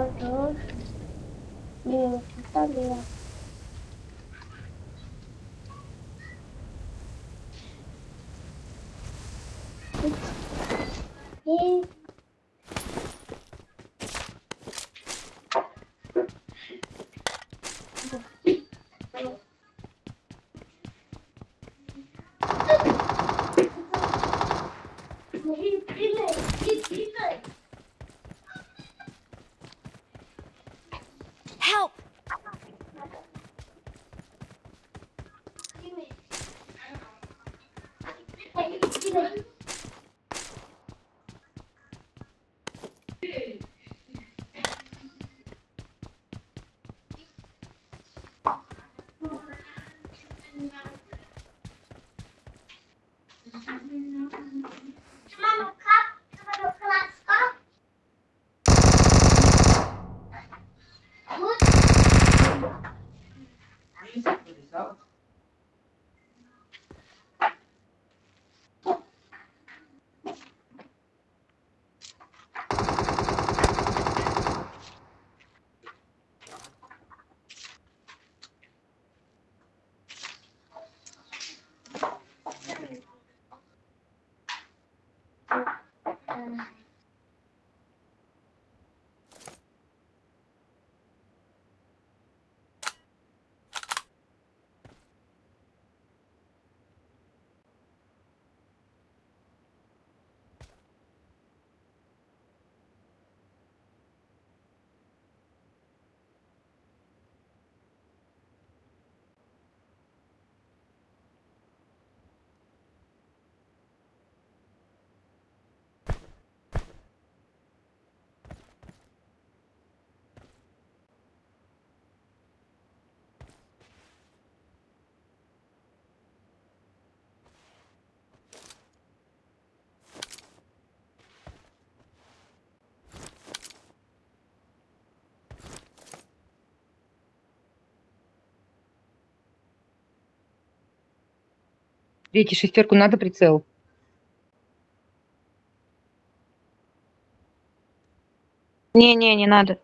dos minutos ali, ó. E Help! Вите, шестерку надо прицел? Не-не, не надо.